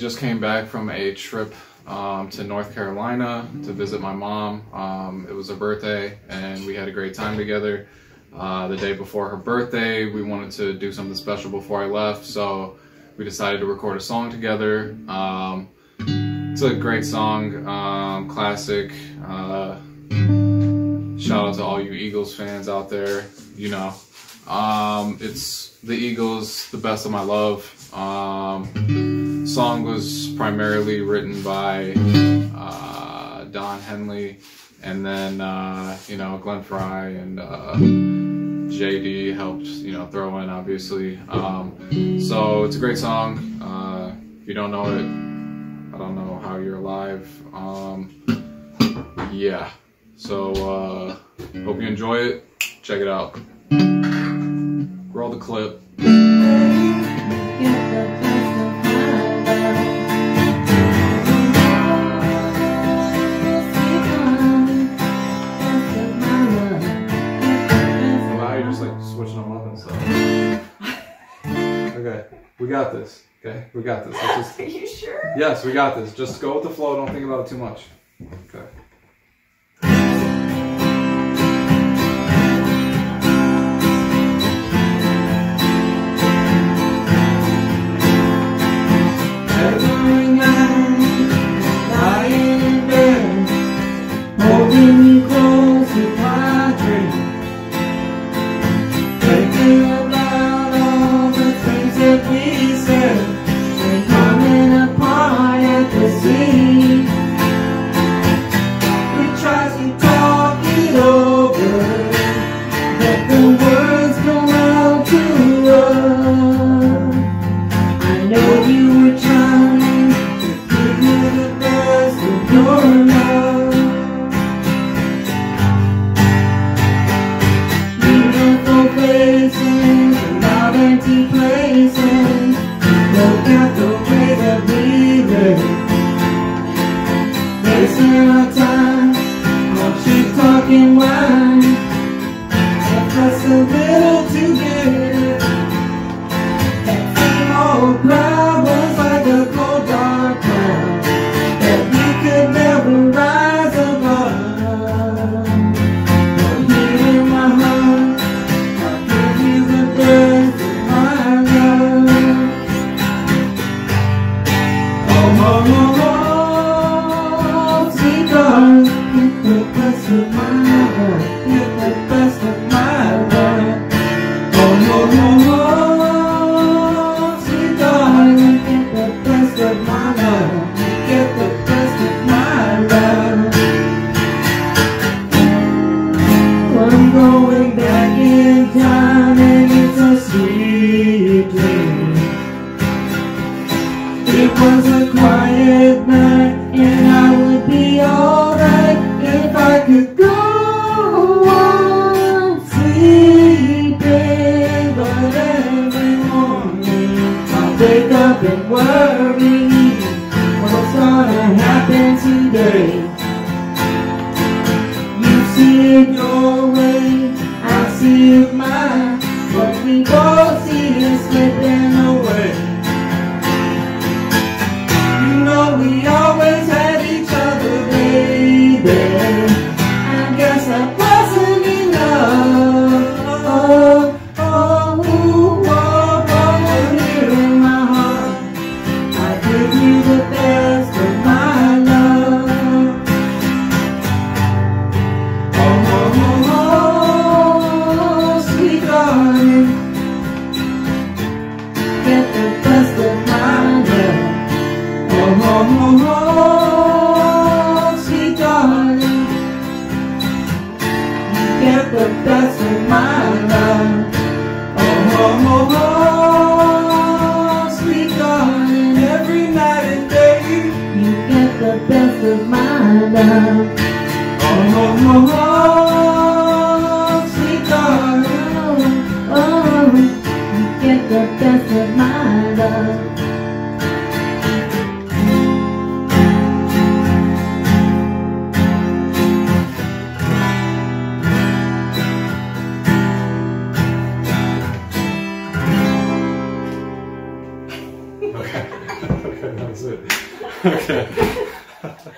Just came back from a trip um, to North Carolina to visit my mom. Um, it was her birthday, and we had a great time together. Uh, the day before her birthday, we wanted to do something special before I left, so we decided to record a song together. Um, it's a great song, um, classic. Uh, shout out to all you Eagles fans out there. You know, um, it's the Eagles, the best of my love. Song was primarily written by uh, Don Henley, and then uh, you know Glenn Frey and uh, JD helped you know throw in obviously. Um, so it's a great song. Uh, if you don't know it, I don't know how you're alive. Um, yeah. So uh, hope you enjoy it. Check it out. Roll the clip. Got this. Okay, we got this. Just, Are you sure? yes, we got this. Just go with the flow. Don't think about it too much. Okay. Cheap talking It was a quiet night and I would be alright if I could go on sleeping. But every morning I wake up and worry what's gonna happen today. You see ハハハハ。